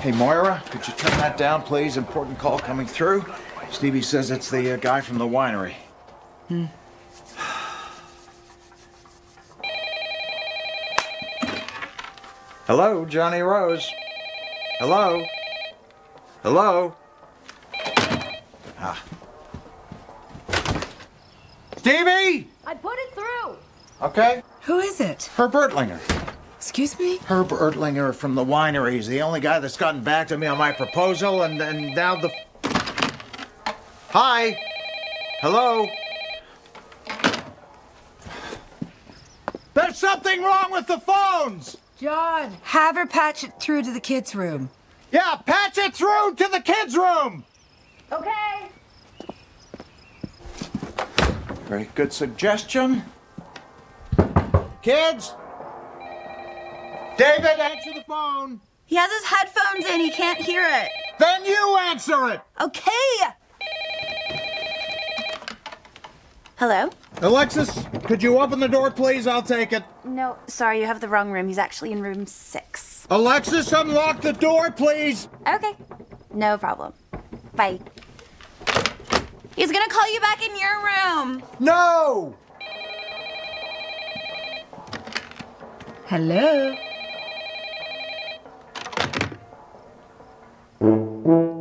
Hey, Moira, could you turn that down, please? Important call coming through. Stevie says it's the uh, guy from the winery. Hmm. Hello, Johnny Rose. Hello? Hello? Ah. Stevie! I put it through. Okay. Who is it? Herb Ertlinger. Excuse me? Herb Ertlinger from the winery. He's the only guy that's gotten back to me on my proposal, and, and now the. Hi! Hello? There's something wrong with the phones! John, have her patch it through to the kids' room. Yeah, patch it through to the kids' room! Okay. Very good suggestion. Kids? David, answer the phone! He has his headphones in, he can't hear it. Then you answer it! Okay. Hello? Alexis, could you open the door, please? I'll take it. No, sorry, you have the wrong room. He's actually in room six. Alexis, unlock the door, please! Okay. No problem. Bye. He's gonna call you back in your room. No! Hello? Mm-hmm.